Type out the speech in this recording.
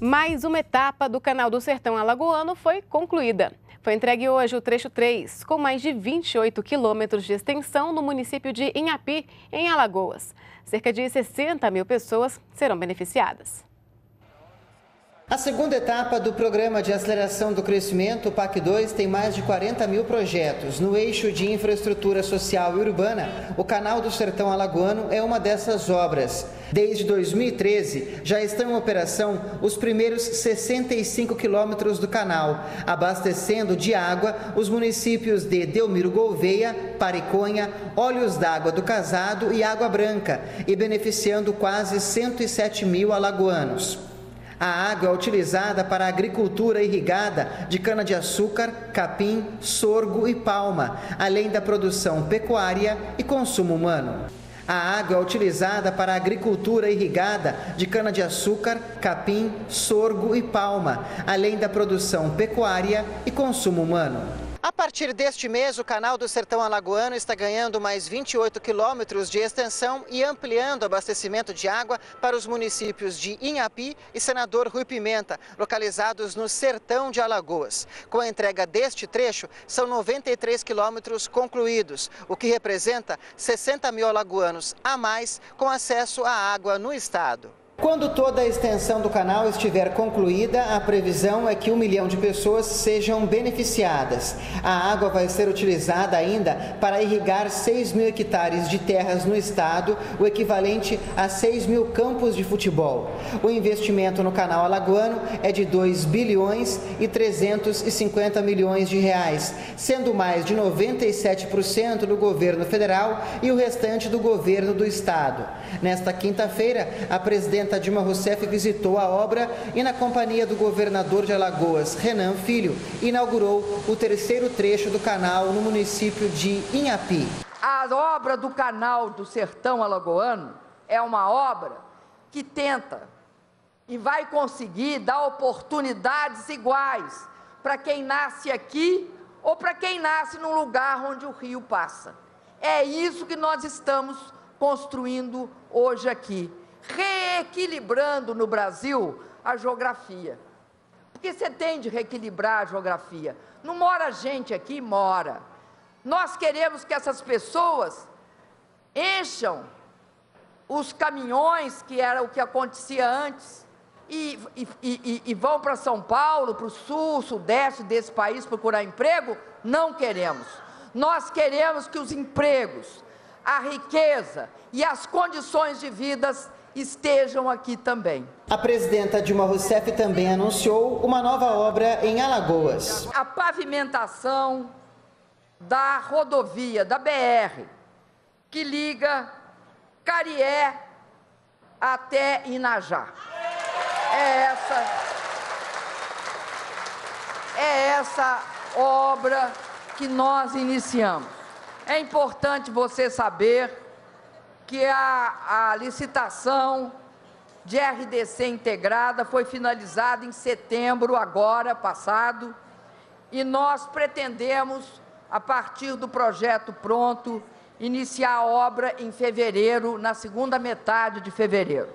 Mais uma etapa do Canal do Sertão Alagoano foi concluída. Foi entregue hoje o trecho 3, com mais de 28 quilômetros de extensão no município de Inhapi, em Alagoas. Cerca de 60 mil pessoas serão beneficiadas. A segunda etapa do Programa de Aceleração do Crescimento, o PAC 2, tem mais de 40 mil projetos. No eixo de infraestrutura social e urbana, o Canal do Sertão Alagoano é uma dessas obras. Desde 2013, já estão em operação os primeiros 65 quilômetros do canal, abastecendo de água os municípios de Delmiro Gouveia, Pariconha, Olhos d'Água do Casado e Água Branca, e beneficiando quase 107 mil alagoanos. A água é utilizada para a agricultura irrigada de cana-de-açúcar, capim, sorgo e palma, além da produção pecuária e consumo humano. A água é utilizada para a agricultura irrigada de cana-de-açúcar, capim, sorgo e palma, além da produção pecuária e consumo humano. Partir deste mês, o canal do Sertão Alagoano está ganhando mais 28 quilômetros de extensão e ampliando o abastecimento de água para os municípios de Inhapi e Senador Rui Pimenta, localizados no Sertão de Alagoas. Com a entrega deste trecho, são 93 quilômetros concluídos, o que representa 60 mil alagoanos a mais com acesso à água no estado. Quando toda a extensão do canal estiver concluída, a previsão é que um milhão de pessoas sejam beneficiadas. A água vai ser utilizada ainda para irrigar 6 mil hectares de terras no estado, o equivalente a 6 mil campos de futebol. O investimento no canal alagoano é de 2 bilhões e 350 milhões de reais, sendo mais de 97% do governo federal e o restante do governo do estado. Nesta quinta-feira, a presidenta presidenta Dilma Rousseff visitou a obra e, na companhia do governador de Alagoas, Renan Filho, inaugurou o terceiro trecho do canal no município de Inhapi. A obra do canal do Sertão Alagoano é uma obra que tenta e vai conseguir dar oportunidades iguais para quem nasce aqui ou para quem nasce num lugar onde o rio passa. É isso que nós estamos construindo hoje aqui reequilibrando no Brasil a geografia. Porque você tem de reequilibrar a geografia. Não mora gente aqui? Mora. Nós queremos que essas pessoas encham os caminhões, que era o que acontecia antes, e, e, e, e vão para São Paulo, para o sul, sudeste desse país procurar emprego? Não queremos. Nós queremos que os empregos, a riqueza e as condições de vidas estejam aqui também. A presidenta Dilma Rousseff também anunciou uma nova obra em Alagoas. A pavimentação da rodovia, da BR, que liga Carié até Inajá. É essa, é essa obra que nós iniciamos. É importante você saber que a, a licitação de RDC integrada foi finalizada em setembro, agora passado, e nós pretendemos, a partir do projeto pronto, iniciar a obra em fevereiro, na segunda metade de fevereiro.